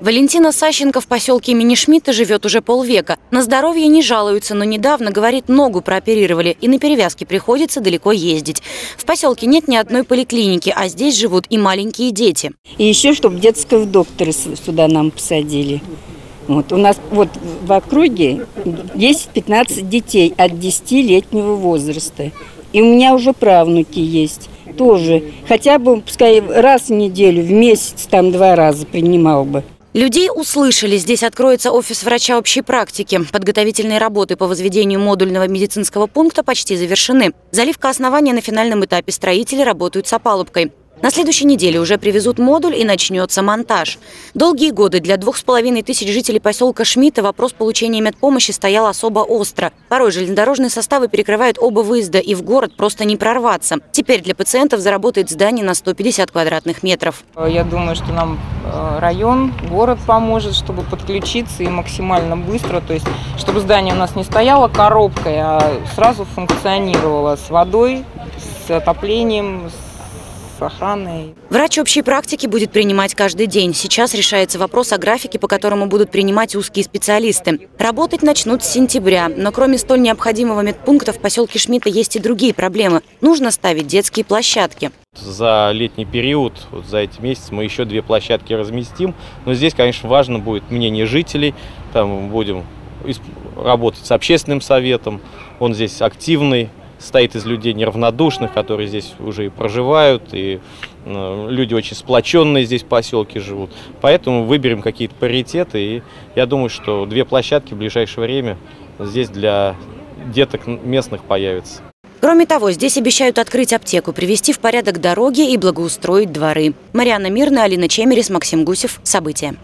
Валентина Сащенко в поселке имени Шмидта живет уже полвека. На здоровье не жалуется, но недавно, говорит, ногу прооперировали, и на перевязке приходится далеко ездить. В поселке нет ни одной поликлиники, а здесь живут и маленькие дети. И еще, чтобы детского доктора сюда нам посадили. Вот, у нас вот в округе 10-15 детей от 10-летнего возраста. И у меня уже правнуки есть тоже. Хотя бы, пускай раз в неделю, в месяц там два раза принимал бы. Людей услышали. Здесь откроется офис врача общей практики. Подготовительные работы по возведению модульного медицинского пункта почти завершены. Заливка основания на финальном этапе строители работают с опалубкой. На следующей неделе уже привезут модуль и начнется монтаж. Долгие годы для двух с половиной тысяч жителей поселка Шмидта вопрос получения медпомощи стоял особо остро. Порой железнодорожные составы перекрывают оба выезда, и в город просто не прорваться. Теперь для пациентов заработает здание на 150 квадратных метров. Я думаю, что нам э, район, город поможет, чтобы подключиться и максимально быстро, то есть чтобы здание у нас не стояло коробкой, а сразу функционировало с водой, с отоплением, с охраной. Врач общей практики будет принимать каждый день. Сейчас решается вопрос о графике, по которому будут принимать узкие специалисты. Работать начнут с сентября. Но кроме столь необходимого медпункта в поселке Шмидта есть и другие проблемы. Нужно ставить детские площадки. За летний период, вот за эти месяцы мы еще две площадки разместим. Но здесь, конечно, важно будет мнение жителей. Там будем работать с общественным советом. Он здесь активный, состоит из людей неравнодушных, которые здесь уже и проживают, и э, люди очень сплоченные здесь в поселке живут. Поэтому выберем какие-то паритеты, и я думаю, что две площадки в ближайшее время здесь для деток местных появятся. Кроме того, здесь обещают открыть аптеку, привести в порядок дороги и благоустроить дворы. Марьяна Мирная, Алина Чемерис, Максим Гусев. События.